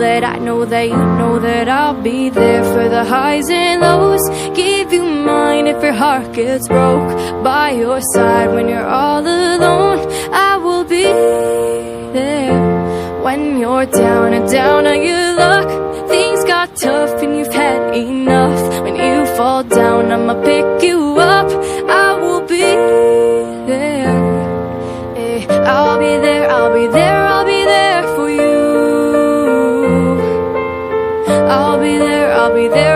that I know that you know that I'll be there for the highs and lows. Give you mine if your heart gets broke. By your side when you're all alone, I will be there. When you're down and down on your luck, things got tough and you've had enough. When you fall down, I'ma pick you up. I will be there. Eh, I'll be there. I'll be there, I'll be there.